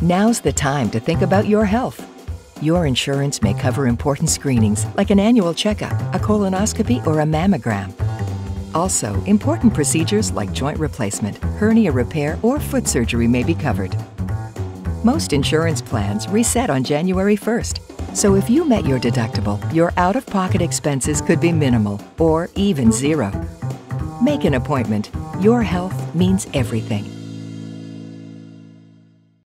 Now's the time to think about your health. Your insurance may cover important screenings like an annual checkup, a colonoscopy, or a mammogram. Also, important procedures like joint replacement, hernia repair, or foot surgery may be covered. Most insurance plans reset on January 1st. So if you met your deductible, your out of pocket expenses could be minimal or even zero. Make an appointment. Your health means everything.